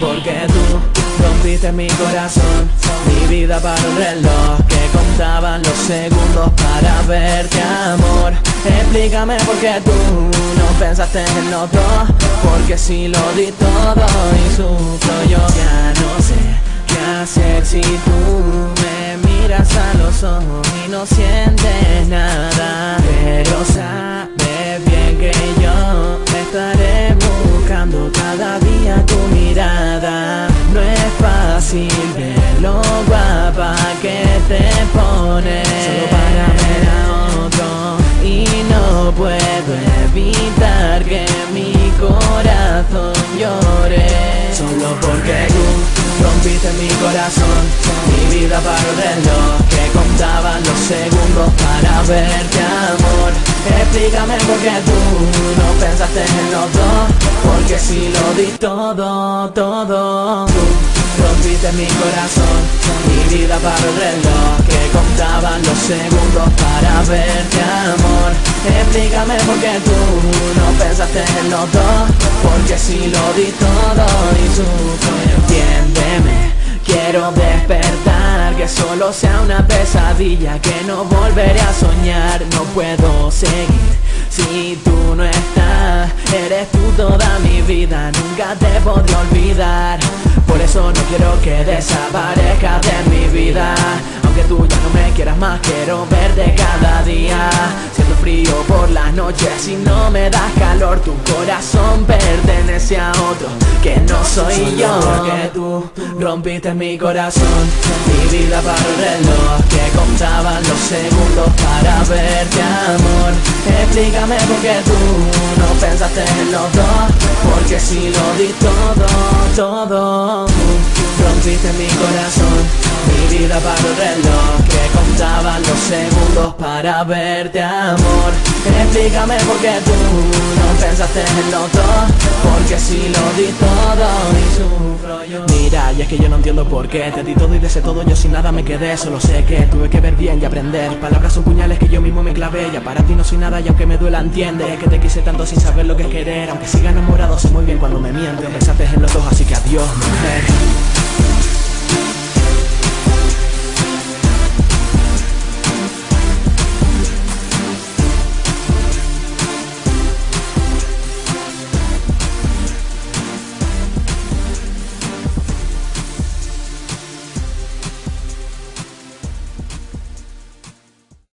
porque tú rompiste mi corazón. Mi vida para un reloj que contaban los segundos para verte amor. Explícame por qué tú no pensaste en dos Porque si lo di todo y sufro yo Ya no sé qué hacer. Si tú me miras a los ojos y no sientes nada Pero sabes Mi vida para el reloj que contaban los segundos para verte amor. Explícame por qué tú no pensaste en los dos Porque si lo di todo, todo Tú rompiste mi corazón Mi vida para el reloj que contaban los segundos para verte amor. Explícame por qué tú no pensaste en los dos Porque si lo di todo y sufro Entiéndeme, quiero despertar sea una pesadilla Que no volveré a soñar. No puedo seguir si tú no estás. Eres tú toda mi vida Nunca te podré olvidar. Por eso no quiero que desaparezcas de mi vida Aunque tú ya no me quieras más Quiero verte cada día. Siento frío por las noches Si no me das calor. Tu corazón pertenece a otro Que no soy yo. Porque tú rompiste mi corazón Mi vida para el reloj Que contaban los segundos para verte amor. Explícame por qué tú no pensaste en los dos Porque si lo di todo, todo rompiste mi corazón Mi vida para el reloj Que contaban los segundos para verte amor. Explícame por qué tú no pensaste en los dos Porque si lo di todo y sufro yo. Mira, y es que yo no entiendo por qué Te di todo y de ese todo yo sin nada me quedé Solo sé que tuve que ver bien y aprender. Palabras son puñales que yo mismo me clavé Ya para ti no soy nada y aunque me duela entiende Que te quise tanto sin saber lo que es querer. Aunque siga enamorado sé muy bien cuando me mientes. Pensaste en los dos así que adiós mujer Thank you.